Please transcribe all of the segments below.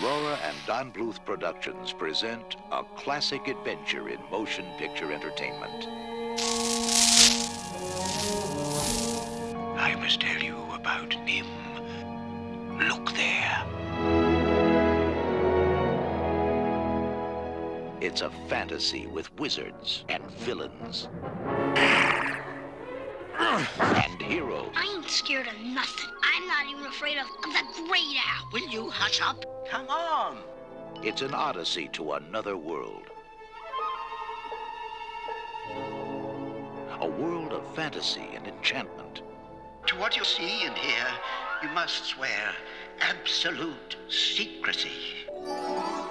Aurora and Don Bluth Productions present a classic adventure in motion picture entertainment. I must tell you about NIMH. Look there. It's a fantasy with wizards and villains. And heroes. I ain't scared of nothing. I'm not even afraid of, of the Great Owl. Will you hush up? Come on. It's an odyssey to another world. A world of fantasy and enchantment. To what you see and hear, you must swear absolute secrecy.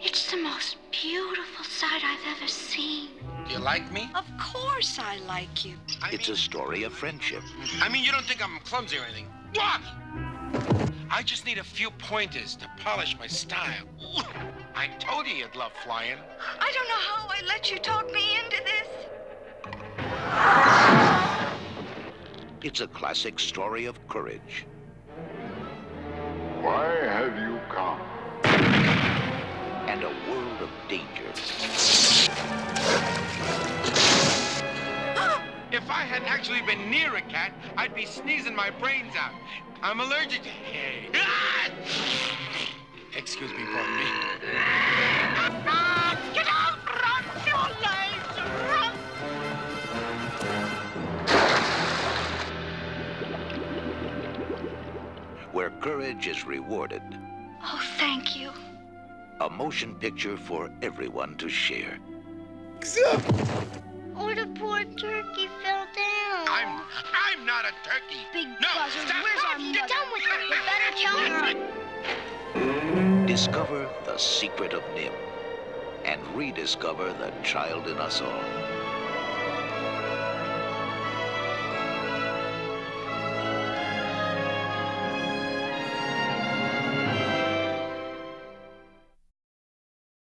It's the most beautiful sight I've ever seen. Do you like me? Of course I like you. I It's mean, a story of friendship, I mean, you don't think I'm clumsy or anything. What? I just need a few pointers to polish my style. I told you you'd love flying. I don't know how I let you talk me into this. it's a classic story of courage Why have you come? and a world of danger. Had actually been near a cat, I'd be sneezing my brains out. I'm allergic to. Hey. Ah! Excuse me, pardon me. Get out! Run for your lives! Run! where courage is rewarded. Oh, thank you. A motion picture for everyone to share. Not a turkey. Big no, buzzard, stop. where's our mother? Get done with her. You better tell her. Discover the secret of NIMH and rediscover the child in us all.